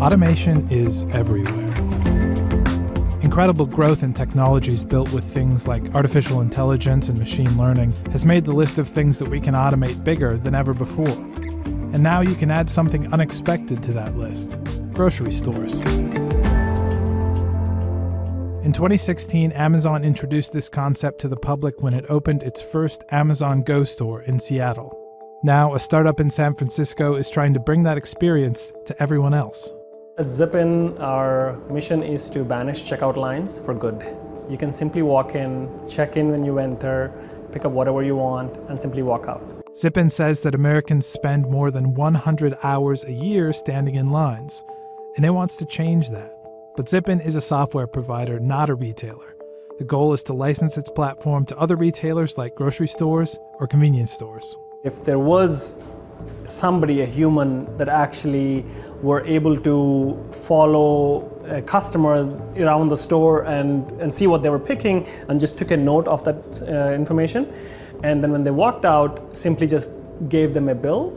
Automation is everywhere. Incredible growth in technologies built with things like artificial intelligence and machine learning has made the list of things that we can automate bigger than ever before. And now you can add something unexpected to that list grocery stores. In 2016, Amazon introduced this concept to the public when it opened its first Amazon Go store in Seattle. Now, a startup in San Francisco is trying to bring that experience to everyone else. At Zippin, our mission is to banish checkout lines for good. You can simply walk in, check in when you enter, pick up whatever you want, and simply walk out. Zippin says that Americans spend more than 100 hours a year standing in lines, and it wants to change that. But Zippin is a software provider, not a retailer. The goal is to license its platform to other retailers like grocery stores or convenience stores. If there was somebody, a human, that actually were able to follow a customer around the store and, and see what they were picking and just took a note of that uh, information, and then when they walked out, simply just gave them a bill,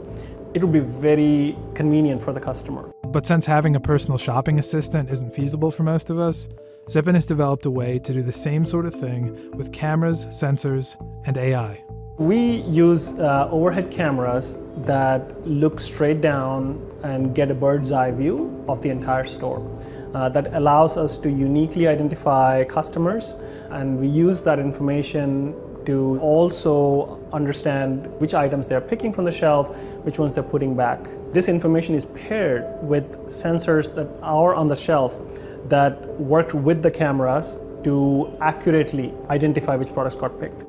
it would be very convenient for the customer. But since having a personal shopping assistant isn't feasible for most of us, Zippin has developed a way to do the same sort of thing with cameras, sensors, and AI. We use uh, overhead cameras that look straight down and get a bird's eye view of the entire store. Uh, that allows us to uniquely identify customers, and we use that information to also understand which items they're picking from the shelf, which ones they're putting back. This information is paired with sensors that are on the shelf that worked with the cameras to accurately identify which products got picked.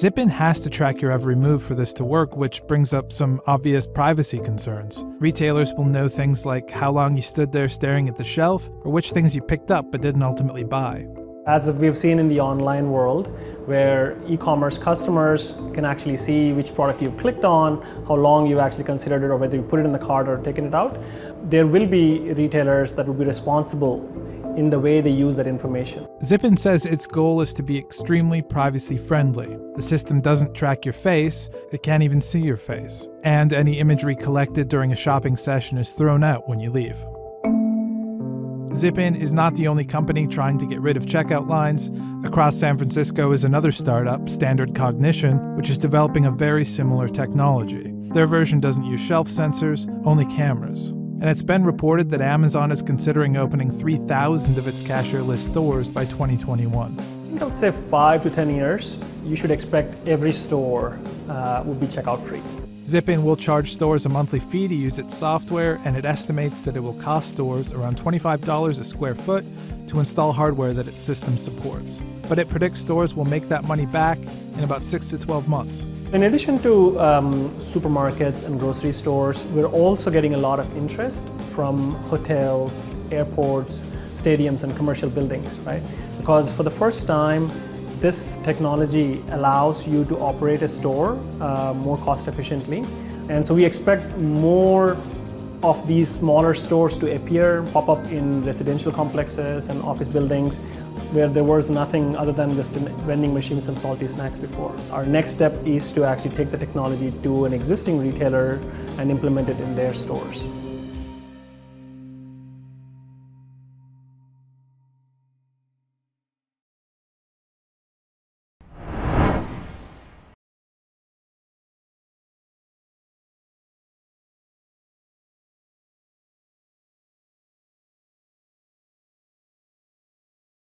Zippin has to track your every move for this to work, which brings up some obvious privacy concerns. Retailers will know things like how long you stood there staring at the shelf, or which things you picked up but didn't ultimately buy. As we've seen in the online world, where e commerce customers can actually see which product you've clicked on, how long you've actually considered it, or whether you put it in the cart or taken it out, there will be retailers that will be responsible in the way they use that information. Zippin says its goal is to be extremely privacy friendly. The system doesn't track your face, it can't even see your face. And any imagery collected during a shopping session is thrown out when you leave. Zippin is not the only company trying to get rid of checkout lines. Across San Francisco is another startup, Standard Cognition, which is developing a very similar technology. Their version doesn't use shelf sensors, only cameras and it's been reported that Amazon is considering opening 3,000 of its cashierless stores by 2021. I would say five to 10 years, you should expect every store uh, will be checkout free. Zippin will charge stores a monthly fee to use its software, and it estimates that it will cost stores around $25 a square foot to install hardware that its system supports. But it predicts stores will make that money back in about 6 to 12 months. In addition to um, supermarkets and grocery stores, we're also getting a lot of interest from hotels, airports, stadiums, and commercial buildings, right? Because for the first time, this technology allows you to operate a store uh, more cost efficiently. And so we expect more of these smaller stores to appear, pop up in residential complexes and office buildings where there was nothing other than just vending machine and salty snacks before. Our next step is to actually take the technology to an existing retailer and implement it in their stores.